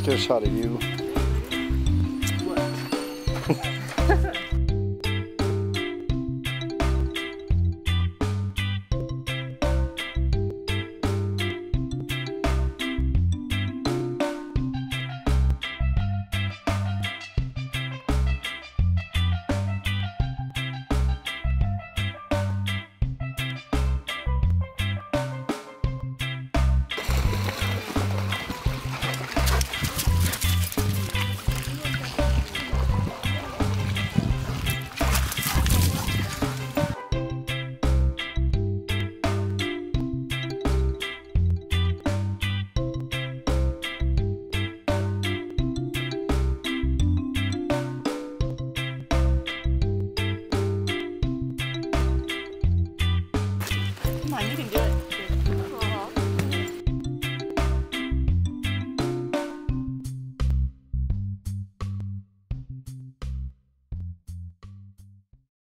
get a shot of you. On, you can do it.